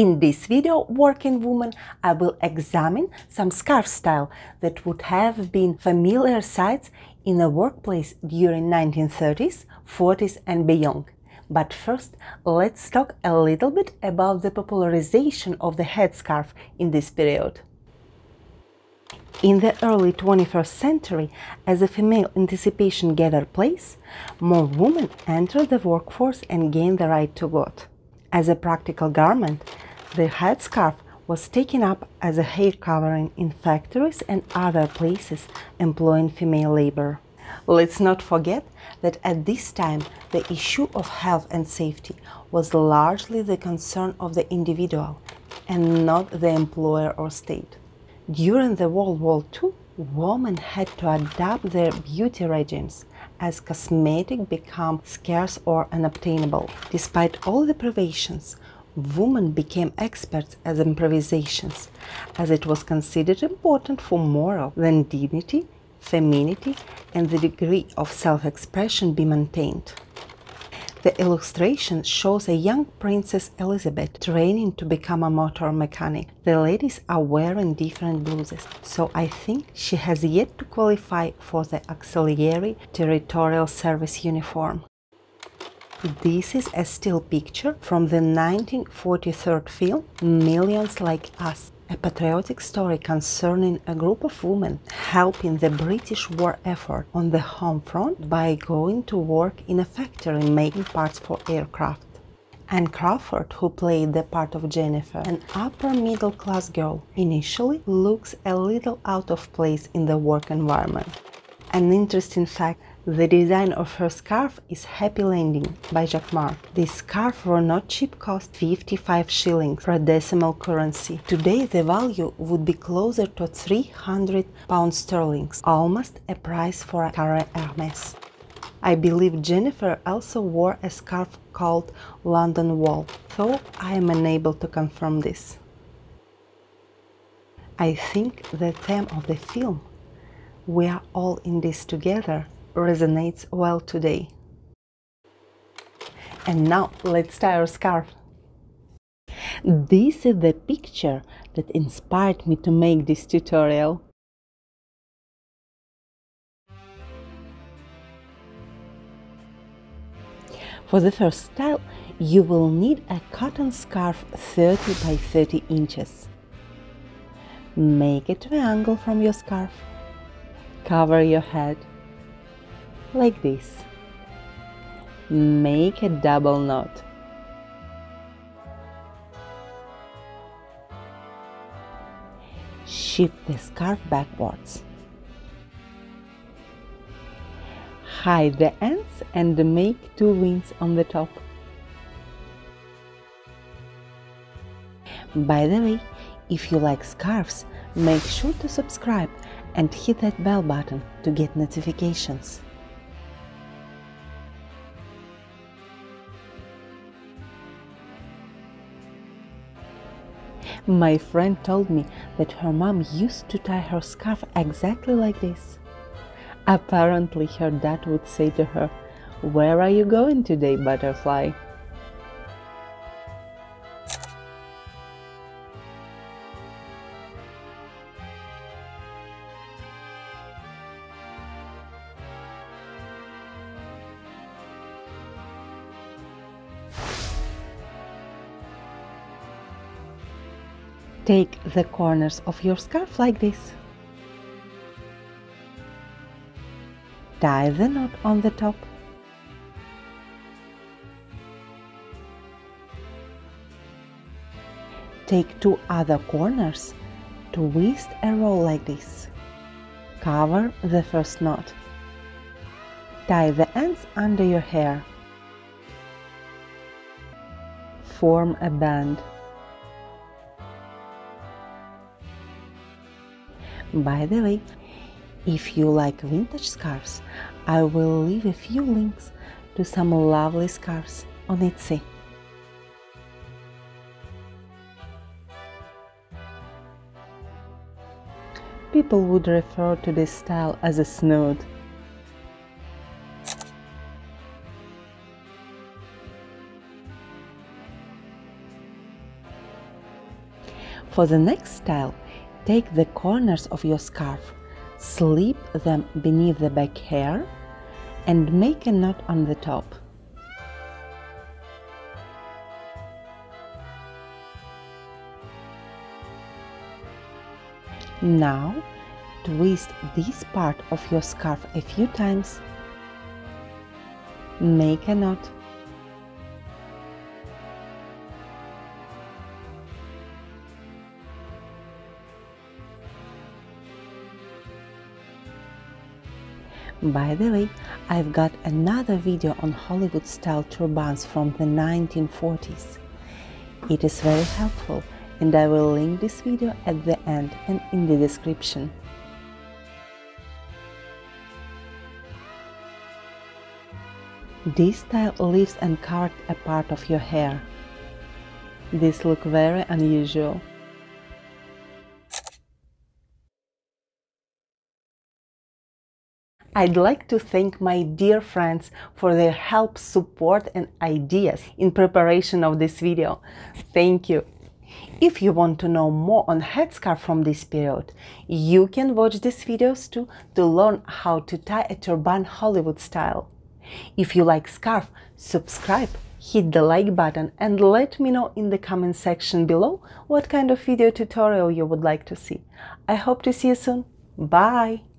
In this video, Working Woman, I will examine some scarf style that would have been familiar sights in the workplace during 1930s, 40s and beyond. But first, let's talk a little bit about the popularization of the headscarf in this period. In the early 21st century, as a female emancipation gathered place, more women entered the workforce and gained the right to vote. As a practical garment, the headscarf was taken up as a hair covering in factories and other places employing female labor. Let's not forget that at this time the issue of health and safety was largely the concern of the individual and not the employer or state. During the World War II, women had to adapt their beauty regimes as cosmetic became scarce or unobtainable. Despite all the privations, women became experts as improvisations, as it was considered important for moral then dignity, femininity, and the degree of self-expression be maintained. The illustration shows a young Princess Elizabeth training to become a motor mechanic. The ladies are wearing different blouses, so I think she has yet to qualify for the Auxiliary Territorial Service uniform. This is a still picture from the 1943 film Millions Like Us a patriotic story concerning a group of women helping the British war effort on the home front by going to work in a factory making parts for aircraft. Anne Crawford, who played the part of Jennifer, an upper middle class girl, initially looks a little out of place in the work environment. An interesting fact the design of her scarf is Happy Landing by Jacqmar. This scarf for not cheap cost 55 shillings for a decimal currency. Today the value would be closer to 300 pounds sterling, almost a price for a Carré Hermes. I believe Jennifer also wore a scarf called London Wall, though I am unable to confirm this. I think the theme of the film, we are all in this together, resonates well today. And now let's tie our scarf. This is the picture that inspired me to make this tutorial. For the first style, you will need a cotton scarf 30 by 30 inches. Make a triangle from your scarf. Cover your head like this. Make a double knot. Shift the scarf backwards. Hide the ends and make two wings on the top. By the way, if you like scarves, make sure to subscribe and hit that bell button to get notifications. My friend told me that her mom used to tie her scarf exactly like this. Apparently, her dad would say to her, Where are you going today, butterfly? Take the corners of your scarf like this. Tie the knot on the top. Take two other corners, twist a roll like this. Cover the first knot. Tie the ends under your hair. Form a band. By the way, if you like vintage scarves, I will leave a few links to some lovely scarves on Etsy. People would refer to this style as a snood. For the next style, take the corners of your scarf, slip them beneath the back hair and make a knot on the top. Now, twist this part of your scarf a few times. Make a knot. By the way, I've got another video on Hollywood style turbans from the 1940s. It is very helpful and I will link this video at the end and in the description. This style leaves and covers a part of your hair. This look very unusual. I'd like to thank my dear friends for their help, support and ideas in preparation of this video. Thank you. If you want to know more on headscarf from this period, you can watch these videos too to learn how to tie a turban Hollywood style. If you like scarf, subscribe, hit the like button and let me know in the comment section below what kind of video tutorial you would like to see. I hope to see you soon. Bye!